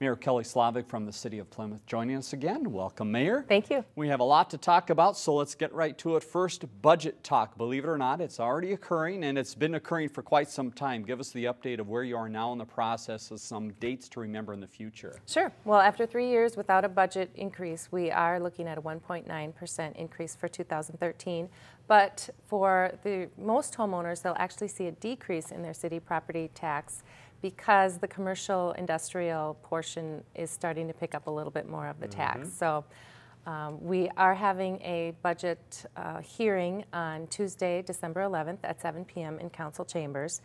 Mayor Kelli Slavik from the City of Plymouth joining us again. Welcome, Mayor. Thank you. We have a lot to talk about, so let's get right to it. First, budget talk. Believe it or not, it's already occurring and it's been occurring for quite some time. Give us the update of where you are now in the process of some dates to remember in the future. Sure. Well, after three years without a budget increase, we are looking at a 1.9% increase for 2013. But for the most homeowners, they'll actually see a decrease in their city property tax because the commercial industrial portion is starting to pick up a little bit more of the tax. So um, we are having a budget uh, hearing on Tuesday, December 11th at 7 p.m. in council chambers.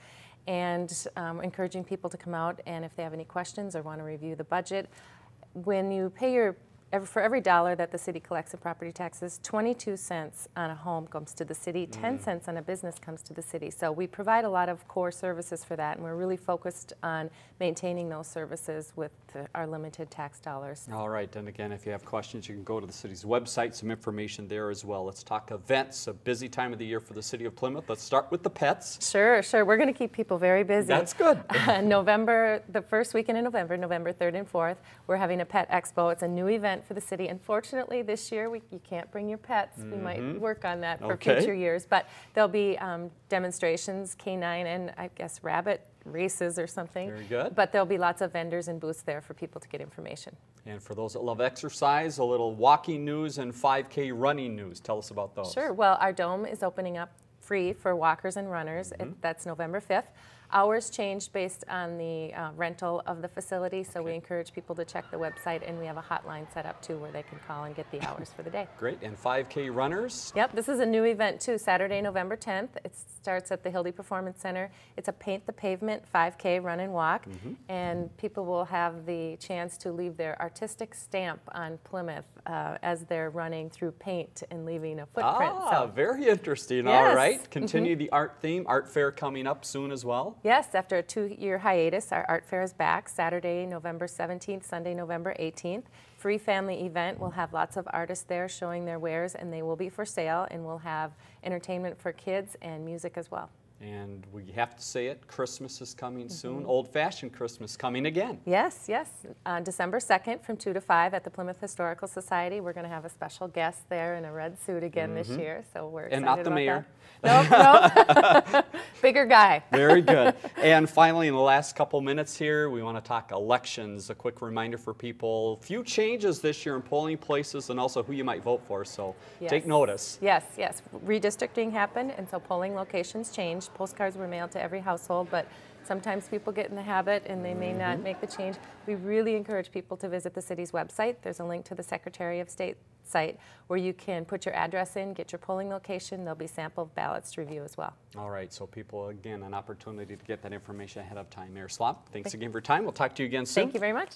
And um, encouraging people to come out and if they have any questions or want to review the budget. When you pay your for every dollar that the city collects in property taxes, 22 cents on a home comes to the city, 10 mm. cents on a business comes to the city. So we provide a lot of core services for that, and we're really focused on maintaining those services with our limited tax dollars. All right, and again, if you have questions, you can go to the city's website, some information there as well. Let's talk events, a busy time of the year for the City of Plymouth. Let's start with the pets. Sure, sure. We're going to keep people very busy. That's good. November, the first weekend in November, November 3rd and 4th, we're having a pet expo. It's a new event for the city. Unfortunately, this year we, you can't bring your pets. We might work on that for Okay. future years. But there'll be um, demonstrations, canine and I guess rabbit races or something. Very good. But there'll be lots of vendors and booths there for people to get information. And for those that love exercise, a little walking news and 5K running news. Tell us about those. Sure. Well, our dome is opening up free for walkers and runners. Mm-hmm. It, that's November 5th. Hours changed based on the uh, rental of the facility, so we encourage people to check the website, and we have a hotline set up too where they can call and get the hours for the day. Great. And 5K runners. Yep, this is a new event too, Saturday, November 10th. It starts at the Hilde Performance Center. It's a paint the pavement 5K run and walk, Mm-hmm. and people will have the chance to leave their artistic stamp on Plymouth uh, as they're running through paint and leaving a footprint. Ah, so very interesting. All right, Yes. Mm-hmm. Continue the art theme. Art fair coming up soon as well. Yes, after a two-year hiatus, our art fair is back Saturday, November 17th, Sunday, November 18th. Free family event. We'll have lots of artists there showing their wares, and they will be for sale. And we'll have entertainment for kids and music as well. And we have to say it, Christmas is coming Mm-hmm. soon. Old fashioned Christmas coming again. Yes, yes. On December 2nd from 2 to 5 at the Plymouth Historical Society, we're going to have a special guest there in a red suit again this year. So we're excited Mm-hmm. And not the about mayor. that. Nope, nope. Bigger guy. Very good. and finally, in the last couple minutes here, we want to talk elections. A quick reminder for people few changes this year in polling places and also who you might vote for. So take notice. Yes, yes. Redistricting happened, and so polling locations changed. Postcards were mailed to every household, but sometimes people get in the habit and they may Mm-hmm. not make the change. We really encourage people to visit the city's website. There's a link to the Secretary of State site where you can put your address in, get your polling location. There'll be sample ballots to review as well. All right, so people, again, an opportunity to get that information ahead of time. Mayor Slavik, thanks again for your time. We'll talk to you again soon. Thank you very much.